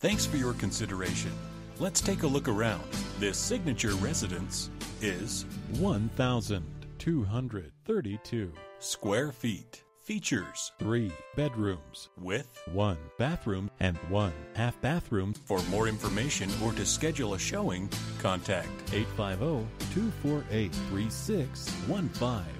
Thanks for your consideration. Let's take a look around. This signature residence is 1,232 square feet. Features three bedrooms with one bathroom and one half bathroom For more information or to schedule a showing, contact 850 248 3615